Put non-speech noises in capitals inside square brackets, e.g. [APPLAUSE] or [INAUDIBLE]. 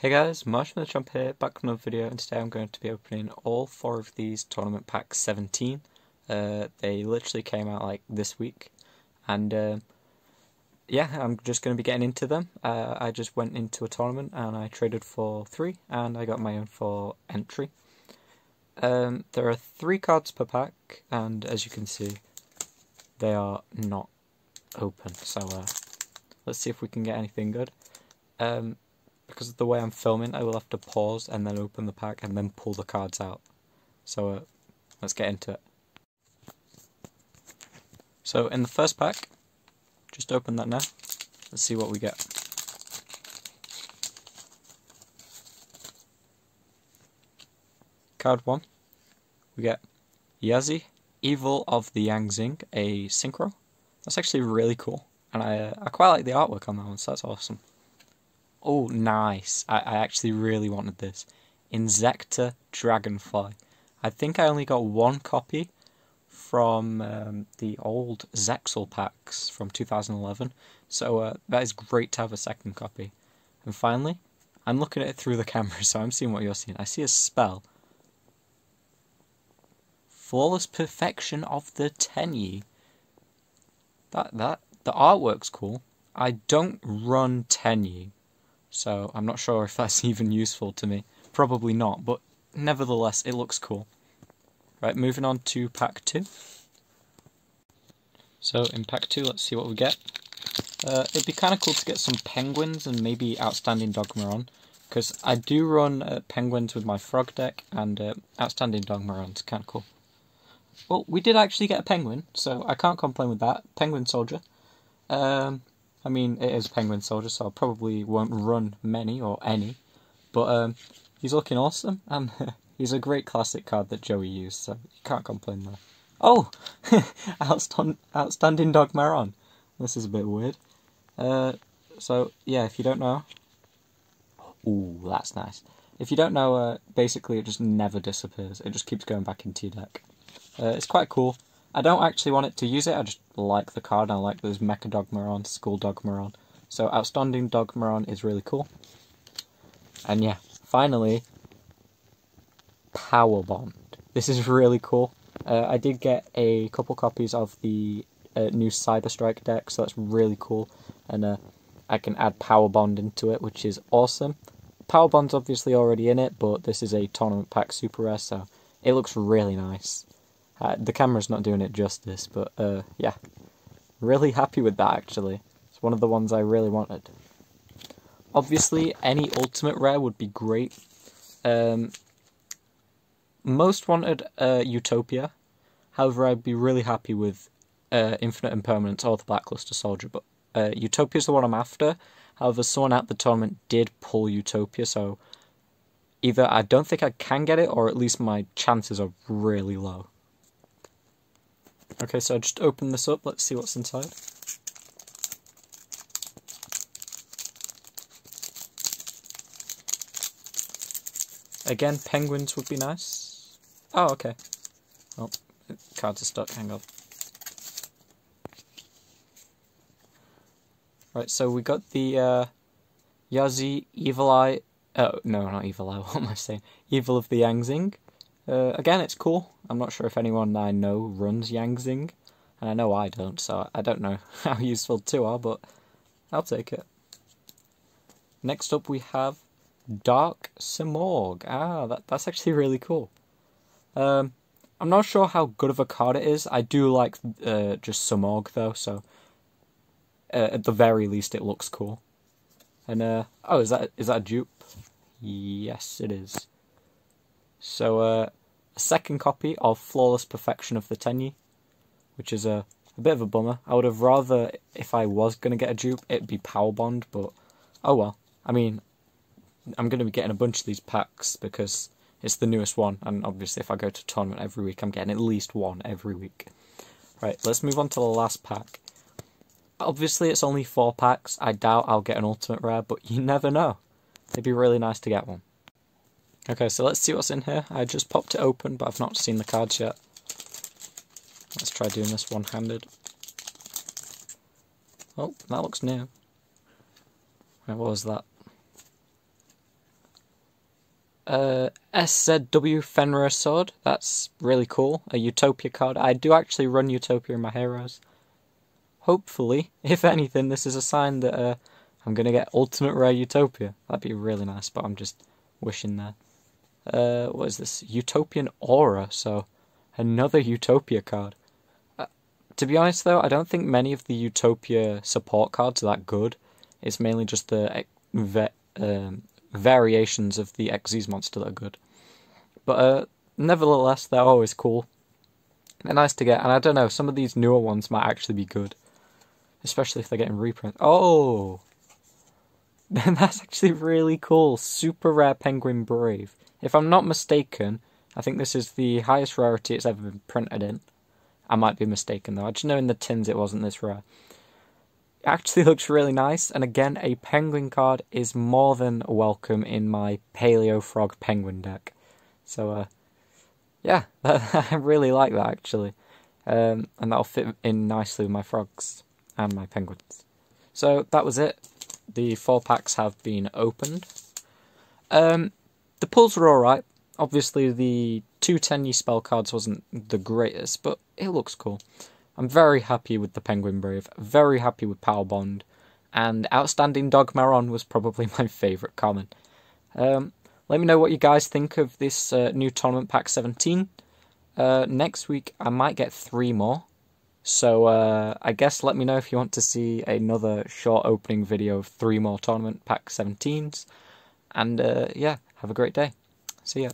Hey guys, Marsh Marshmallow Chomp here, back with another video, and today I'm going to be opening all four of these Tournament Pack 17. Uh, they literally came out like this week, and uh, yeah, I'm just going to be getting into them. Uh, I just went into a tournament and I traded for three, and I got my own for entry. Um, there are three cards per pack, and as you can see, they are not open, so uh, let's see if we can get anything good. Um, because of the way I'm filming, I will have to pause and then open the pack and then pull the cards out. So uh, let's get into it. So in the first pack, just open that now. Let's see what we get. Card 1, we get Yazi, Evil of the Yangzing, a synchro. That's actually really cool, and I, uh, I quite like the artwork on that one, so that's awesome. Oh, nice. I, I actually really wanted this. Inzektor Dragonfly. I think I only got one copy from um, the old Zexal packs from 2011. So uh, that is great to have a second copy. And finally, I'm looking at it through the camera, [LAUGHS] so I'm seeing what you're seeing. I see a spell. Flawless Perfection of the Tenyi. That, that, the artwork's cool. I don't run Tenyi, so I'm not sure if that's [LAUGHS] even useful to me. Probably not, but nevertheless, it looks cool. Right, moving on to pack 2. So in pack 2, let's see what we get. Uh, it'd be kind of cool to get some penguins and maybe Outstanding Dogmaron, because I do run uh, penguins with my frog deck, and uh, Outstanding Dogmaron's kind of cool. Well, we did actually get a penguin, so I can't complain with that. Penguin Soldier. Um, I mean, it is Penguin Soldier, so I probably won't run many or any. But um, he's looking awesome, and [LAUGHS] he's a great classic card that Joey used, so you can't complain there. Oh! [LAUGHS] Outstand outstanding Dogmaron. This is a bit weird. Uh, so, yeah, if you don't know... Ooh, that's nice. If you don't know, uh, basically it just never disappears. It just keeps going back into your deck. Uh, it's quite cool. I don't actually want it to use it, I just like the card, I like those Mecha Dogmaron, School Dogmaron. So Outstanding Dogmaron is really cool. And yeah, finally, Power Bond. This is really cool. Uh, I did get a couple copies of the uh, new Cyber Strike deck, so that's really cool. And uh, I can add Power Bond into it, which is awesome. Power Bond's obviously already in it, but this is a tournament pack super rare, so it looks really nice. Uh, the camera's not doing it justice, but uh, yeah. Really happy with that, actually. It's one of the ones I really wanted. Obviously, any ultimate rare would be great. Um, most wanted uh, Utopia. However, I'd be really happy with uh, Infinite Impermanence or the Blackluster Soldier, but uh, Utopia's the one I'm after. However, someone at the tournament did pull Utopia, so either I don't think I can get it, or at least my chances are really low. Okay, so I just open this up, let's see what's inside. Again, penguins would be nice. Oh, okay. Oh, cards are stuck, hang on. Right, so we got the uh, Yazi Evil Eye. Oh, no, not Evil Eye, [LAUGHS] what am I saying? Evil of the Yangzing. Uh, again, it's cool. I'm not sure if anyone I know runs Yangzing, and I know I don't, so I don't know [LAUGHS] how useful two are, but I'll take it. Next up, we have Dark Simorg. Ah, that, that's actually really cool. Um, I'm not sure how good of a card it is. I do like uh, just Simorg, though, so uh, at the very least, it looks cool. And, uh, oh, is that is that a dupe? Yes, it is. So, uh, a second copy of Flawless Perfection of the Tenyi, which is a, a bit of a bummer. I would have rather, if I was going to get a dupe, it'd be Power Bond, but oh well. I mean, I'm going to be getting a bunch of these packs because it's the newest one, and obviously if I go to tournament every week, I'm getting at least one every week. Right, let's move on to the last pack. Obviously, it's only four packs. I doubt I'll get an ultimate rare, but you never know. It'd be really nice to get one. Okay, so let's see what's in here. I just popped it open, but I've not seen the cards yet. Let's try doing this one-handed. Oh, that looks new. Right, what was that? uh, SZW Fenrir Sword. That's really cool. A Utopia card. I do actually run Utopia in my heroes. Hopefully, [LAUGHS] if anything, this is a sign that uh, I'm going to get Ultimate Rare Utopia. That'd be really nice, but I'm just wishing there. Uh, what is this? Utopian Aura. So, another Utopia card. Uh, to be honest, though, I don't think many of the Utopia support cards are that good. It's mainly just the um, variations of the Xyz monster that are good. But uh, nevertheless, they're always cool. They're nice to get, and I don't know, some of these newer ones might actually be good. Especially if they're getting reprints. Oh! [LAUGHS] That's actually really cool. Super rare Penguin Brave. If I'm not mistaken, I think this is the highest rarity it's ever been printed in. I might be mistaken though. I just know in the tins it wasn't this rare It actually [LAUGHS] looks really nice. And again, a penguin card is more than welcome in my Paleo Frog penguin deck. So, uh, yeah, [LAUGHS] I really like that actually. Um, and that'll fit in nicely with my frogs and my penguins. So that was it. The four packs have been opened. Um, the pulls were alright. Obviously, the two Tenyi spell cards wasn't the greatest, but it looks cool. I'm very happy with the Penguin Brave, very happy with Power Bond, and Outstanding Dog Maron was probably [LAUGHS] my favourite common. Um, let me know what you guys think of this uh, new Tournament Pack 17. Uh, next week I might get three more, so uh, I guess let me know if you want to see another short opening video of three more Tournament Pack 17s. And uh, yeah, have a great day. See ya.